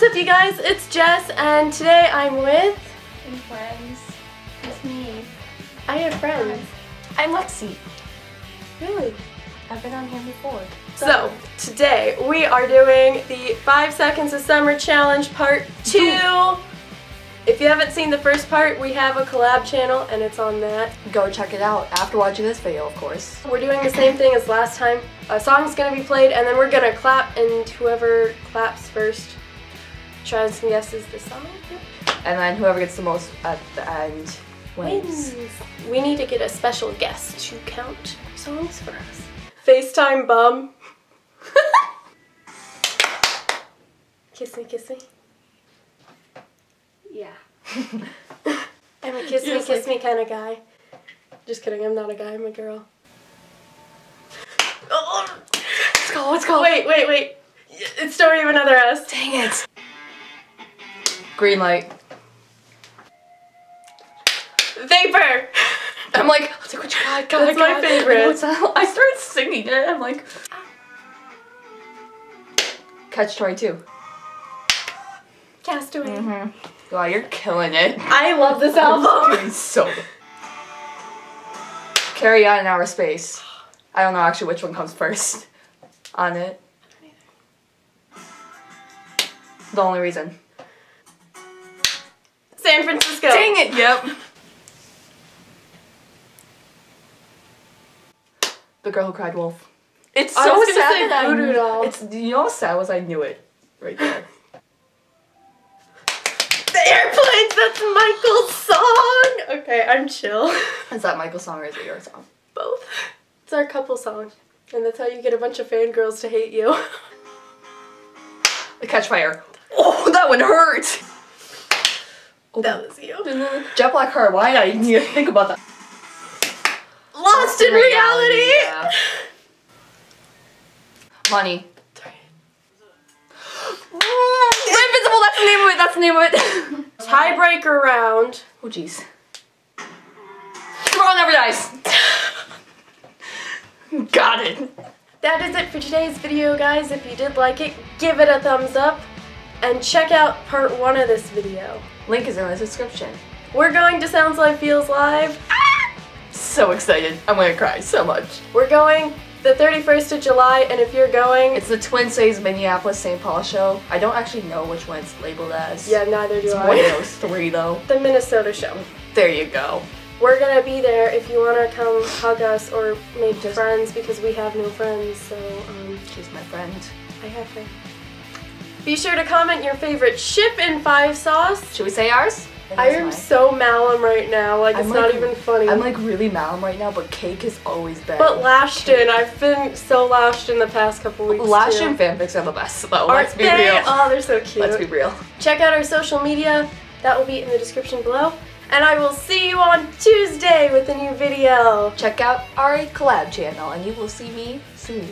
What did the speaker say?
what's up you guys? It's Jess and today I'm with... And friends. It's me. I have friends. I'm Lexi. Really? I've been on here before. So, today we are doing the 5 Seconds of Summer Challenge Part 2. If you haven't seen the first part, we have a collab channel and it's on that. Go check it out after watching this video, of course. We're doing the same thing as last time. A song's gonna be played and then we're gonna clap and whoever claps first tries some guesses the song. And then whoever gets the most at the end wins. Wins. We need to get a special guest to count songs for us. FaceTime bum. kiss me, kiss me. Yeah. I'm a kiss You're me, kiss like- me kind of guy. Just kidding, I'm not a guy, I'm a girl. Oh, Let's go, let's go. wait, wait, wait. It's Story of Another Us. Dang it. Green light. Vapor! I'm like, I'll take what you got, got That's my favorite. I know I started singing it. I'm like, Catch 22. Castaway. Mm-hmm. Wow, you're killing it. I love this album. Doing so. Carry on in outer space. I don't know actually which one comes first on it. The only reason. San Francisco. Dang it! Yep. The girl who cried wolf. It's so I so was gonna sad say that I voodoo knew- doll. It's you know how sad was I knew it right there. The airplanes, that's Michael's song! Okay, I'm chill. Is that Michael's song or is it your song? Both. It's our couple song. And that's how you get a bunch of fangirls to hate you. The Catch Fire. Oh, that one hurt. Oh, that was you. Jet Black Heart. Why I even need to think about that? Lost in reality! yeah. Money. Invincible. That's the name of it. That's the name of it. Tiebreaker round. oh jeez. Tomorrow never dies. Got it. That is it for today's video, guys. If you did like it, give it a thumbs up. And check out part one of this video. Link is in the description. We're going to Sounds Live Feels Live. So excited. I'm gonna cry so much. We're going the 31st of July, and if you're going, It's the Twin Cities Minneapolis St. Paul show. I don't actually know which one it's labeled as. yeah, neither do It's one of I. those three though. The Minnesota show. There you go. We're gonna be there if you wanna come hug us or make Just- friends because we have no friends, so um, She's my friend. I have her. Be sure to comment your favorite ship in five sauce. Should we say ours? I am so Malum right now, like it's I'm not like- even funny. I'm like really malum right now, but cake is always better. but Lashton, I've been so Lashton the past couple weeks. Lash too. and fanfics are the best though. Aren't Let's be they? real. Oh, they're so cute. Let's be real. Check out our social media. That will be in the description below. And I will see you on Tuesday with a new video. Check out our collab channel and you will see me soon.